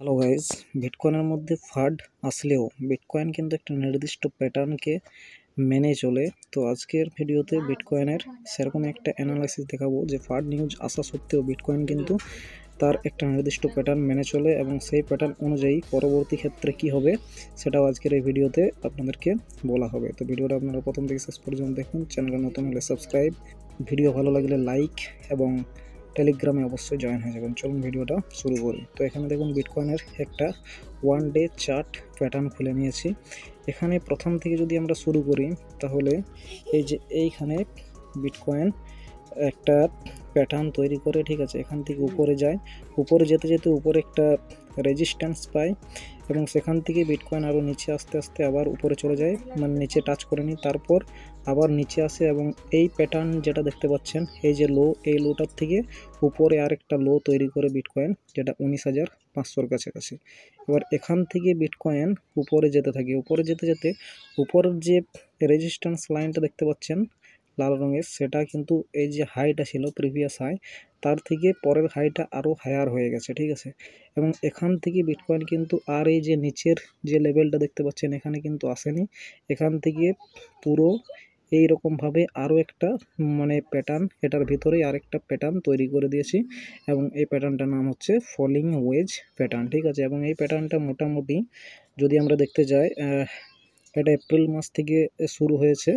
Hello guys বিটকয়েনের মধ্যে ফাড আসলেও bitcoin কিন্তু একটা নির্দিষ্ট প্যাটার্নকে মেনে চলে। তো আজকের ভিডিওতে বিটকয়েনের সেরকম একটা অ্যানালাইসিস দেখাবো যে ফাড নিউজ আসা সত্ত্বেও বিটকয়েন কিন্তু তার একটা নির্দিষ্ট প্যাটার্ন মেনে চলে এবং সেই প্যাটার্ন অনুযায়ী পরবর্তী ক্ষেত্রে কি হবে সেটাও আজকের এই ভিডিওতে আপনাদেরকে বলা হবে। তো ভিডিওটা আপনারা প্রথম থেকে শেষ পর্যন্ত দেখুন, চ্যানেলে নতুন হলে সাবস্ক্রাইব ভিডিও ভালো লাগলে লাইক এবং টেলিগ্রামে অবশ্যই জয়েন হয়ে যাবেন। চলুন ভিডিওটা শুরু করি। তো এখানে দেখুন বিটকয়েনের একটা ওয়ান ডে চার্ট প্যাটার্ন খুলে নিয়েছি। এখানে প্রথম থেকে যদি আমরা শুরু করি, তাহলে এই যে এইখানে বিটকয়েন একটা প্যাটার্ন তৈরি করে, ঠিক আছে, এখান থেকে উপরে যায়। উপরে যেতে যেতে উপরে একটা রেজিস্ট্যান্স পায় এবং সেখান থেকে বিটকয়েন আরও নিচে আস্তে আস্তে আবার উপরে চলে যায়। মানে নিচে টাচ করে নিই, তারপর আবার নিচে আসে এবং এই প্যাটার্ন যেটা দেখতে পাচ্ছেন, এই যে লো এই লোটার থেকে উপরে আরেকটা লো তৈরি করে বিটকয়েন যেটা উনিশ হাজার পাঁচশোর কাছাকাছি। এবার এখান থেকে বিটকয়েন উপরে যেতে থাকে। উপরে যেতে যেতে উপরের যে রেজিস্ট্যান্স লাইনটা দেখতে পাচ্ছেন, লাল রঙের, সেটা কিন্তু এই যে হাইটা ছিল প্রিভিয়াস হাই তার থেকে পরের হাইটা আরও হায়ার হয়ে গেছে, ঠিক আছে? এবং এখান থেকে বিটকয়েন কিন্তু আর এই যে নিচের যে লেভেলটা দেখতে পাচ্ছেন, এখানে কিন্তু আসেনি। এখান থেকে পুরো এই রকমভাবে আরও একটা মানে প্যাটার্ন এটার ভিতরেই আরেকটা প্যাটার্ন তৈরি করে দিয়েছি। এবং এই প্যাটার্নটার নাম হচ্ছে ফলিং ওয়েজ প্যাটার্ন ঠিক আছে? এবং এই প্যাটার্নটা মোটামুটি যদি আমরা দেখতে যাই এটা এপ্রিল মাস থেকে শুরু হয়েছে।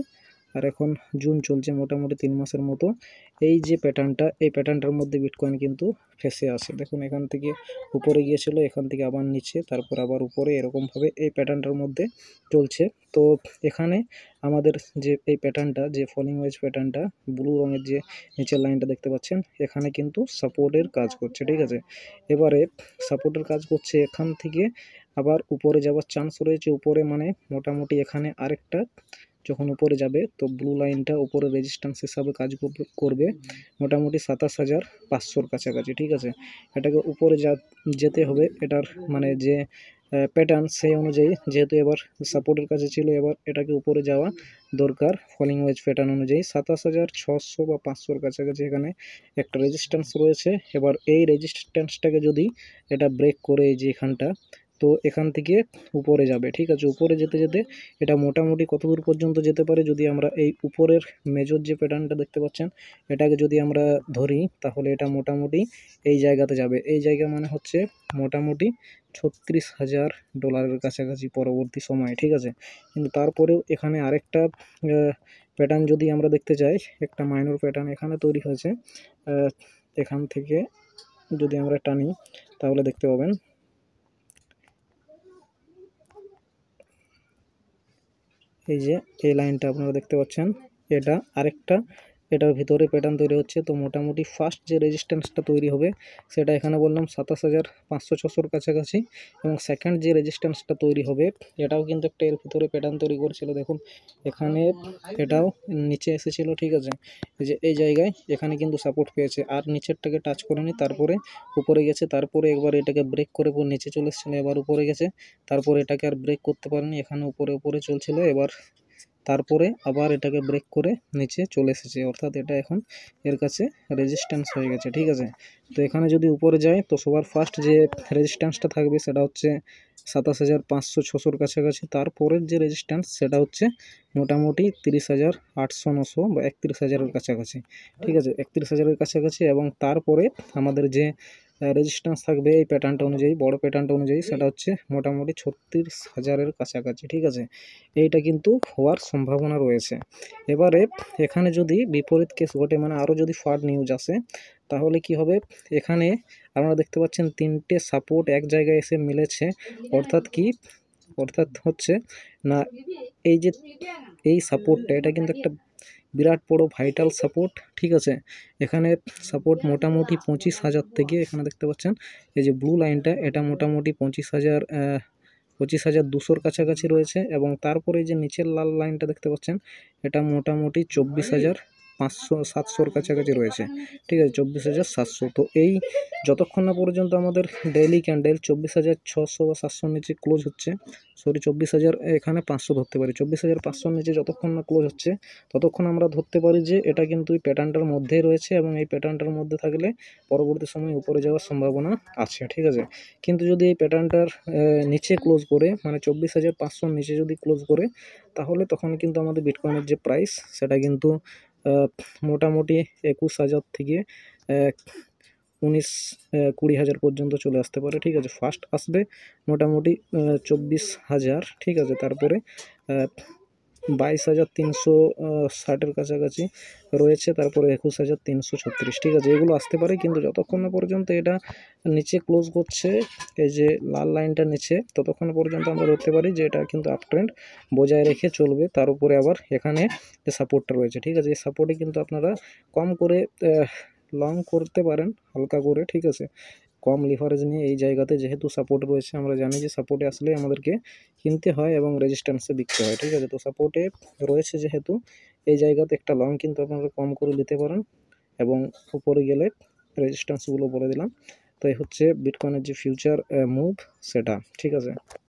আর এখন জুন চলছে মোটামুটি তিন মাসের মতো। এই যে প্যাটার্নটা এই প্যাটার্নটার মধ্যে বিটকয়েন কিন্তু ফেসে আসে দেখুন, এখান থেকে উপরে গিয়েছিল, এখান থেকে আবার নিচে তারপর আবার উপরে এরকমভাবে এই প্যাটার্নটার মধ্যে চলছে। তো এখানে আমাদের যে এই প্যাটার্নটা যে ফলিং ওয়েজ প্যাটার্নটা ব্লু রঙের যে নিচের লাইনটা দেখতে পাচ্ছেন, এখানে কিন্তু সাপোর্টের কাজ করছে, ঠিক আছে? এবারে সাপোর্টের কাজ করছে এখান থেকে আবার উপরে যাওয়ার চান্স রয়েছে। উপরে মানে মোটামুটি এখানে আরেকটা যখন উপরে যাবে, তো ব্লু লাইনটা উপরে রেজিস্ট্যান্স হিসাবে কাজ করবে মোটামুটি সাতাশ হাজার পাঁচশোর কাছাকাছি, ঠিক আছে? এটাকে উপরে যা, যেতে হবে, এটার মানে যে প্যাটার্ন সেই অনুযায়ী, যেহেতু এবার সাপোর্টের কাছে ছিল, এবার এটাকে উপরে যাওয়া দরকার ফলিং ওয়েজ প্যাটার্ন অনুযায়ী। সাতাশ হাজার ছশো বা পাঁচশোর কাছাকাছি এখানে একটা রেজিস্ট্যান্স রয়েছে। এবার এই রেজিস্ট্যান্সটাকে যদি এটা ব্রেক করে যে এখানটা তো এখান থেকে উপরে যাবে, ঠিক আছে? উপরে যেতে যেতে এটা মোটামুটি কত দূর পর্যন্ত যেতে পারে যদি আমরা এই উপরের মেজর যে প্যাটার্নটা দেখতে পাচ্ছেন, এটাকে যদি আমরা ধরি তাহলে এটা মোটামুটি এই জায়গাতে যাবে। এই জায়গা মানে হচ্ছে মোটামুটি ছত্রিশ হাজার ডলারের কাছাকাছি পরবর্তী সময়ে, ঠিক আছে? কিন্তু তারপরেও এখানে আরেকটা প্যাটার্ন যদি আমরা দেখতে চাই একটা মাইনর প্যাটার্ন এখানে তৈরি হয়েছে এখান থেকে যদি আমরা টানি তাহলে দেখতে পাবেন এই যে এই লাইনটা আপনারা দেখতে পাচ্ছেন। এটা আরেকটা এটার ভিতরে প্যাটার্ন তৈরি হচ্ছে। তো মোটামুটি ফার্স্ট যে রেজিস্ট্যান্সটা তৈরি হবে, সেটা এখানে বললাম সাতাশ হাজার পাঁচশো ছশোর কাছাকাছি। এবং সেকেন্ড যে রেজিস্ট্যান্সটা তৈরি হবে, এটাও কিন্তু একটা এর ভিতরে প্যাটার্ন তৈরি করেছিল। দেখুন, এখানে এটাও নিচে এসেছিল, ঠিক আছে? যে, এই জায়গায় এখানে কিন্তু সাপোর্ট পেয়েছে। আর নিচেরটাকে টাচ করেনি, তারপরে উপরে গেছে, তারপরে একবার এটাকে ব্রেক করে পর নিচে চলে এসেছিল, এবার উপরে গেছে। তারপর এটাকে আর ব্রেক করতে পারেনি, এখানে উপরে উপরে চলছিল, এবার তারপরে আবার এটাকে ব্রেক করে নিচে চলে এসেছে। অর্থাৎ এটা এখন এর কাছে রেজিস্ট্যান্স হয়ে গেছে, ঠিক আছে? তো এখানে যদি উপরে যায়, তো সবার ফার্স্ট যে রেজিস্ট্যান্সটা থাকবে সেটা হচ্ছে সাতাশ হাজার পাঁচশো ছশোর কাছাকাছি। তারপরের যে রেজিস্ট্যান্স সেটা হচ্ছে মোটামুটি তিরিশ হাজার আটশো নশো বা একত্রিশ হাজারের কাছাকাছি, ঠিক আছে? একত্রিশ হাজারের কাছাকাছি এবং তারপরে আমাদের যে রেজিস্ট্যান্স থাকবে এই প্যাটার্নটা অনুযায়ী, বড় প্যাটার্নটা অনুযায়ী, সেটা হচ্ছে মোটামুটি ছত্রিশ হাজারের কাছাকাছি, ঠিক আছে? এইটা কিন্তু হওয়ার সম্ভাবনা রয়েছে। এবারে এখানে যদি বিপরীত কেস ঘটে মানে আরও যদি ফার্ড নিউজ আসে, তাহলে কি হবে? এখানে আপনারা দেখতে পাচ্ছেন তিনটে সাপোর্ট এক জায়গায় এসে মিলেছে। অর্থাৎ কি? অর্থাৎ হচ্ছে না, এই যে এই সাপোর্টটা এটা কিন্তু একটা বিরাট বড় ভাইটাল সাপোর্ট ঠিক আছে? এখানে সাপোর্ট মোটামুটি পঁচিশ হাজার থেকে এখানে দেখতে পাচ্ছেন এই যে ব্লু লাইনটা এটা মোটামুটি পঁচিশ হাজার পঁচিশ হাজার দুশোর কাছাকাছি রয়েছে এবং তারপরে যে নিচের লাল লাইনটা দেখতে পাচ্ছেন এটা মোটামুটি চব্বিশ হাজার। পাঁচশো, সাতশোর কাছাকাছি রয়েছে। ঠিক আছে, চব্বিশ হাজার সাতশো। তো এই যতক্ষণ না পর্যন্ত আমাদের ডেইলি ক্যান্ডেল চব্বিশ হাজার ছশো বা সাতশোর নিচে ক্লোজ হচ্ছে সরি চব্বিশ হাজার এখানে পাঁচশো ধরতে পারি। চব্বিশ হাজার পাঁচশোর নিচে যতক্ষণ না ক্লোজ হচ্ছে, ততক্ষণ আমরা ধরতে পারি যে এটা কিন্তু এই প্যাটার্নটার মধ্যেই রয়েছে এবং এই প্যাটার্নটার মধ্যে থাকলে পরবর্তী সময় উপরে যাওয়ার সম্ভাবনা আছে, ঠিক আছে? কিন্তু যদি এই প্যাটার্নটার নিচে ক্লোজ করে মানে চব্বিশ হাজার পাঁচশোর নিচে যদি ক্লোজ করে, তাহলে তখন কিন্তু আমাদের বিটকয়েনের যে প্রাইস সেটা কিন্তু মোটামুটি একুশ হাজার থেকে উনিশ কুড়ি হাজার পর্যন্ত চলে আসতে পারে, ঠিক আছে? ফার্স্ট আসবে মোটামুটি চব্বিশ হাজার, ঠিক আছে? তারপরে বাইশ হাজার তিনশো ষাটের কাছাকাছি রয়েছে, তারপরে একুশ হাজার তিনশো ছত্রিশ। ঠিক আছে, এগুলো আসতে পারে, কিন্তু যতক্ষণ না পর্যন্ত এটা নিচে ক্লোজ করছে, এই যে লাল লাইনটা নিচে, ততক্ষণ পর্যন্ত আমরা ধরতে পারি যে এটা কিন্তু আপ ট্রেন্ড বজায় রেখে চলবে। তার উপরে আবার এখানে যে সাপোর্টটা রয়েছে, ঠিক আছে, এই সাপোর্টে কিন্তু আপনারা কম করে লং করতে পারেন, হালকা করে, ঠিক আছে। কম লিভারেজ নিয়ে এই জায়গাতে যেহেতু সাপোর্ট রয়েছে, আমরা জানি যে সাপোর্টে আসলে আমাদেরকে কিনতে হয় এবং রেজিস্ট্যান্সে বিকতে হয়, ঠিক আছে? তো সাপোর্টে রয়েছে যেহেতু, এই জায়গাতে একটা লং কিন্তু আপনারা কম করে নিতে পারেন এবং উপরে গেলে রেজিস্ট্যান্সগুলো বলে দিলাম। তো এই হচ্ছে বিটকয়েনের যে ফিউচার মুভ সেটা, ঠিক আছে?